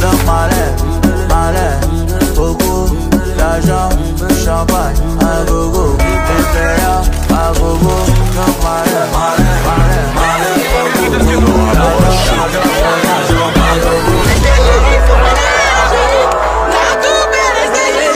Dans ma champagne, un gogo, PPA, un gogo, dans